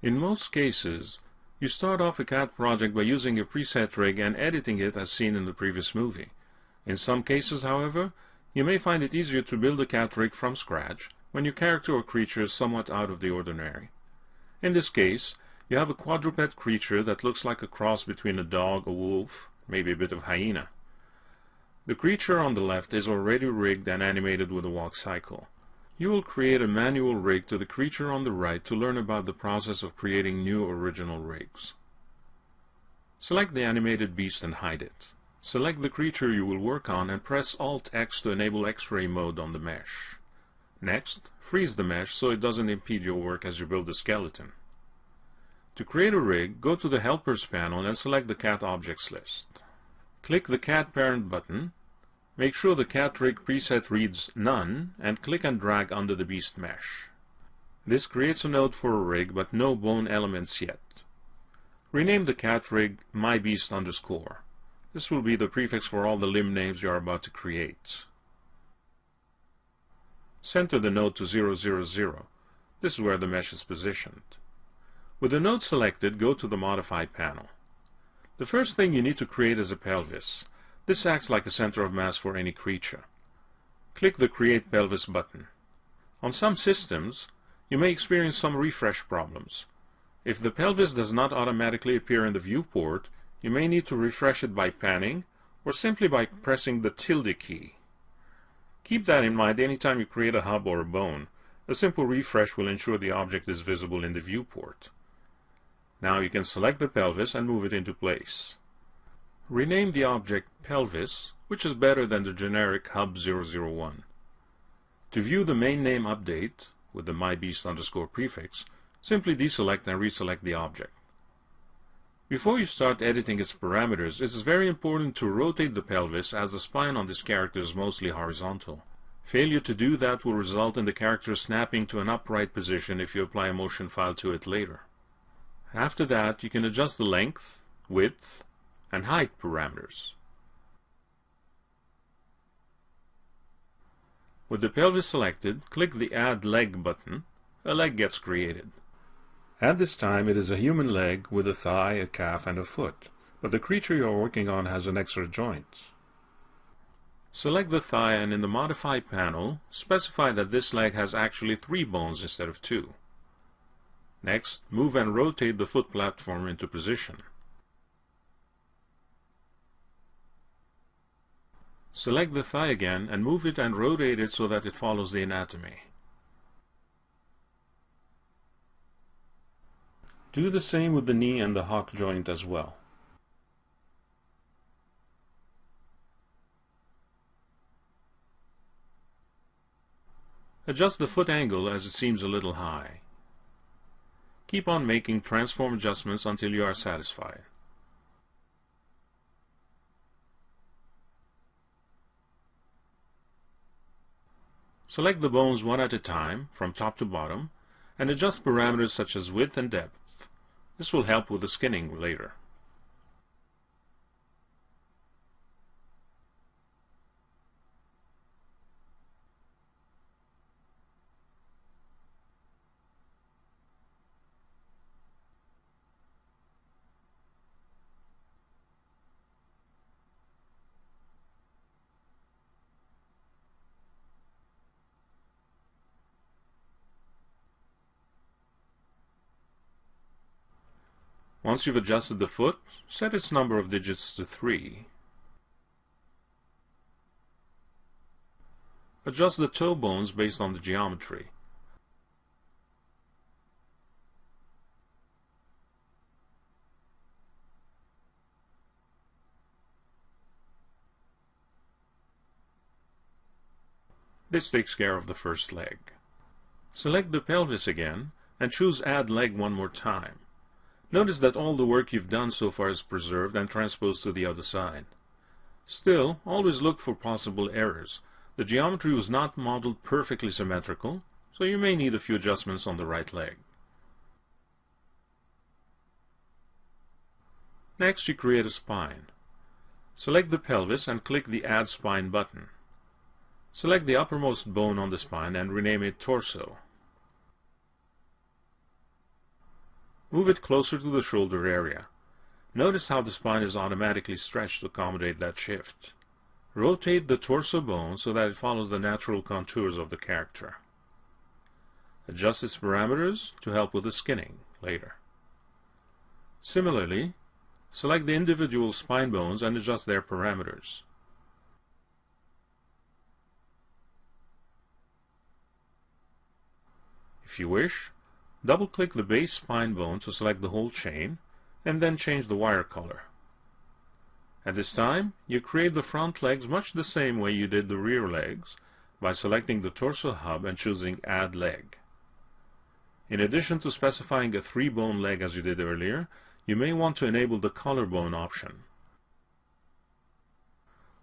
In most cases, you start off a CAT project by using a preset rig and editing it as seen in the previous movie. In some cases, however, you may find it easier to build a CAT rig from scratch when your character or creature is somewhat out of the ordinary. In this case, you have a quadruped creature that looks like a cross between a dog, a wolf, maybe a bit of hyena. The creature on the left is already rigged and animated with a walk cycle. You will create a manual rig to the creature on the right to learn about the process of creating new original rigs. Select the animated beast and hide it. Select the creature you will work on and press Alt-X to enable X-ray mode on the mesh. Next, freeze the mesh so it doesn't impede your work as you build the skeleton. To create a rig, go to the Helpers panel and select the Cat Objects list. Click the Cat Parent button, make sure the CAT Rig preset reads None, and click and drag under the Beast mesh. This creates a node for a rig, but no bone elements yet. Rename the CAT Rig MyBeast underscore. This will be the prefix for all the limb names you are about to create. Center the node to 000. This is where the mesh is positioned. With the node selected, go to the Modify panel. The first thing you need to create is a pelvis. This acts like a center of mass for any creature. Click the Create Pelvis button. On some systems, you may experience some refresh problems. If the pelvis does not automatically appear in the viewport, you may need to refresh it by panning or simply by pressing the tilde key. Keep that in mind anytime you create a hub or a bone. A simple refresh will ensure the object is visible in the viewport. Now you can select the pelvis and move it into place. Rename the object pelvis, which is better than the generic hub 001. To view the main name update, with the mybeast underscore prefix, simply deselect and reselect the object. Before you start editing its parameters, it is very important to rotate the pelvis as the spine on this character is mostly horizontal. Failure to do that will result in the character snapping to an upright position if you apply a motion file to it later. After that, you can adjust the length, width, and height parameters. With the pelvis selected, click the Add Leg button. A leg gets created. At this time it is a human leg with a thigh, a calf, and a foot, but the creature you are working on has an extra joint. Select the thigh and in the Modify panel, specify that this leg has actually three bones instead of two. Next, move and rotate the foot platform into position. Select the thigh again and move it and rotate it so that it follows the anatomy. Do the same with the knee and the hock joint as well. Adjust the foot angle as it seems a little high. Keep on making transform adjustments until you are satisfied. Select the bones one at a time, from top to bottom, and adjust parameters such as width and depth. This will help with the skinning later. Once you've adjusted the foot, set its number of digits to 3. Adjust the toe bones based on the geometry. This takes care of the first leg. Select the pelvis again and choose Add Leg one more time. Notice that all the work you've done so far is preserved and transposed to the other side. Still, always look for possible errors. The geometry was not modeled perfectly symmetrical, so you may need a few adjustments on the right leg. Next, you create a spine. Select the pelvis and click the Add Spine button. Select the uppermost bone on the spine and rename it Torso. Move it closer to the shoulder area. Notice how the spine is automatically stretched to accommodate that shift. Rotate the torso bone so that it follows the natural contours of the character. Adjust its parameters to help with the skinning later. Similarly, select the individual spine bones and adjust their parameters. If you wish, double-click the base spine bone to select the whole chain, and then change the wire color. At this time, you create the front legs much the same way you did the rear legs, by selecting the torso hub and choosing Add Leg. In addition to specifying a three-bone leg as you did earlier, you may want to enable the collarbone option.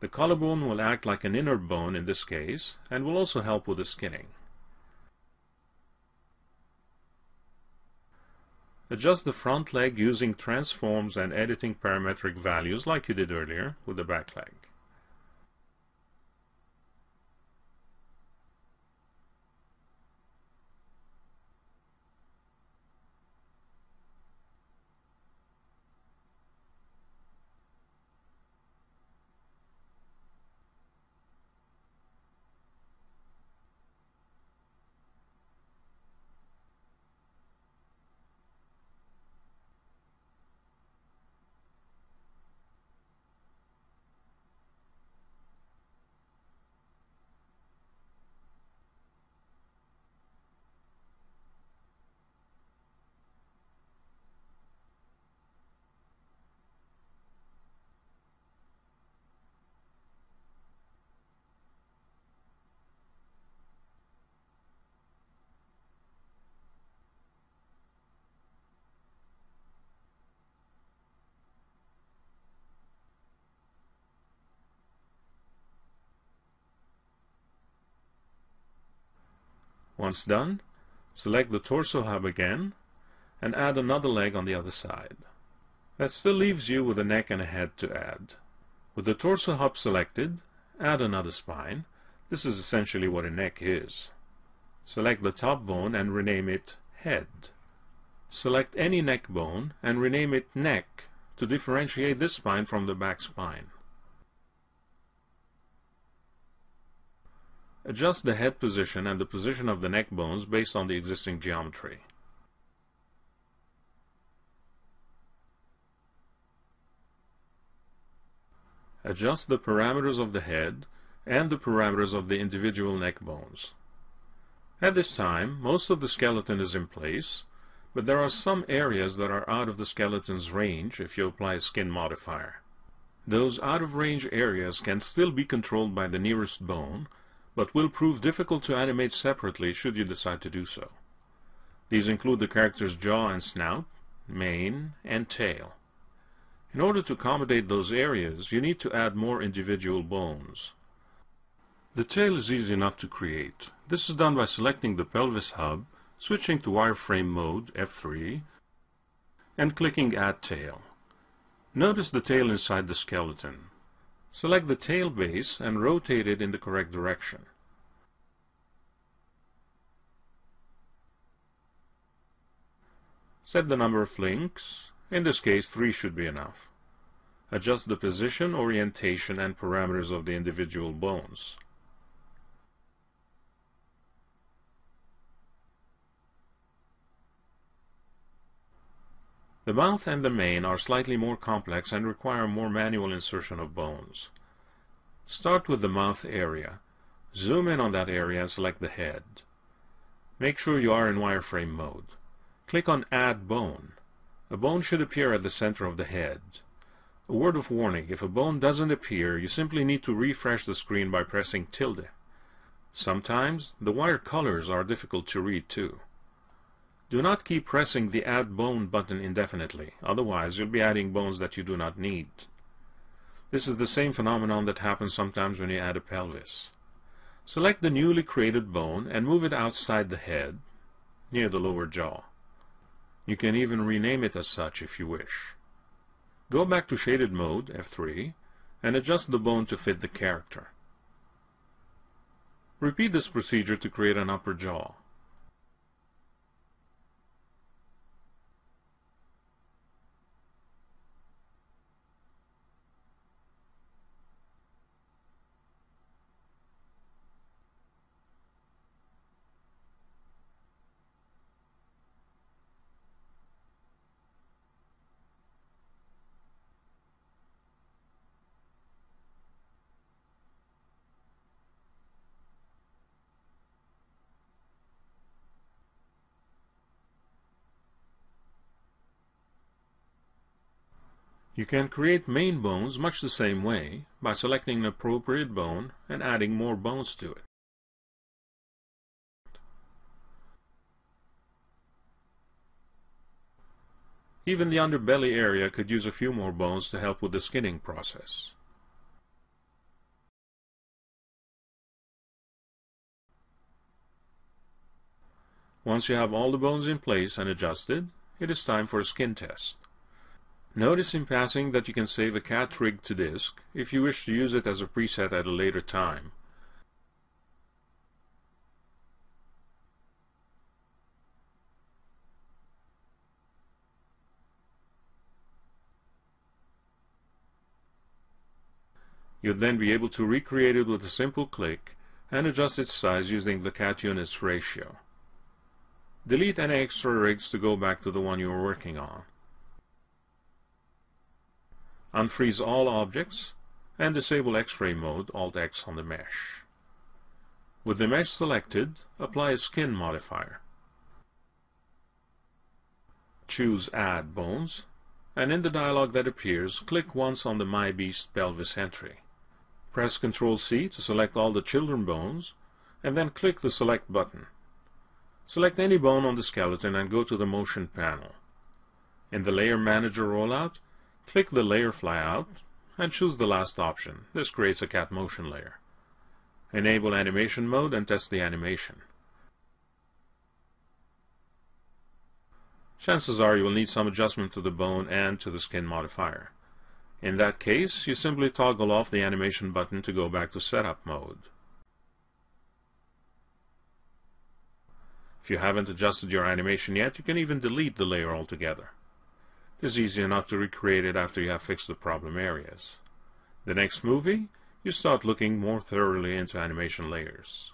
The collarbone will act like an inner bone in this case, and will also help with the skinning. Adjust the front leg using transforms and editing parametric values like you did earlier with the back leg. Once done, select the torso hub again and add another leg on the other side. That still leaves you with a neck and a head to add. With the torso hub selected, add another spine. This is essentially what a neck is. Select the top bone and rename it head. Select any neck bone and rename it neck to differentiate this spine from the back spine. Adjust the head position and the position of the neck bones based on the existing geometry. Adjust the parameters of the head and the parameters of the individual neck bones. At this time, most of the skeleton is in place, but there are some areas that are out of the skeleton's range if you apply a skin modifier. Those out-of-range areas can still be controlled by the nearest bone, but will prove difficult to animate separately should you decide to do so. These include the character's jaw and snout, mane, and tail. In order to accommodate those areas, you need to add more individual bones. The tail is easy enough to create. This is done by selecting the pelvis hub, switching to wireframe mode, F3, and clicking Add Tail. Notice the tail inside the skeleton. Select the tail base and rotate it in the correct direction. Set the number of links, in this case 3 should be enough. Adjust the position, orientation, and parameters of the individual bones. The mouth and the mane are slightly more complex and require more manual insertion of bones. Start with the mouth area. Zoom in on that area and select the head. Make sure you are in wireframe mode. Click on Add Bone. A bone should appear at the center of the head. A word of warning, if a bone doesn't appear, you simply need to refresh the screen by pressing tilde. Sometimes, the wire colors are difficult to read too. Do not keep pressing the Add Bone button indefinitely, otherwise you'll be adding bones that you do not need. This is the same phenomenon that happens sometimes when you add a pelvis. Select the newly created bone and move it outside the head, near the lower jaw. You can even rename it as such if you wish. Go back to shaded mode, F3, and adjust the bone to fit the character. Repeat this procedure to create an upper jaw. You can create mane bones much the same way by selecting an appropriate bone and adding more bones to it. Even the underbelly area could use a few more bones to help with the skinning process. Once you have all the bones in place and adjusted, it is time for a skin test. Notice in passing that you can save a cat rig to disk if you wish to use it as a preset at a later time. You'll then be able to recreate it with a simple click and adjust its size using the cat units ratio. Delete any extra rigs to go back to the one you were working on. Unfreeze all objects and disable X-ray mode Alt-X on the mesh. With the mesh selected, apply a skin modifier. Choose Add Bones, and in the dialog that appears, click once on the My Beast pelvis entry. Press Ctrl C to select all the children bones, and then click the Select button. Select any bone on the skeleton and go to the Motion panel. In the Layer Manager rollout, click the Layer flyout and choose the last option. This creates a cat motion layer. Enable animation mode and test the animation. Chances are you will need some adjustment to the bone and to the skin modifier. In that case, you simply toggle off the animation button to go back to setup mode. If you haven't adjusted your animation yet, you can even delete the layer altogether. It is easy enough to recreate it after you have fixed the problem areas. The next movie, you start looking more thoroughly into animation layers.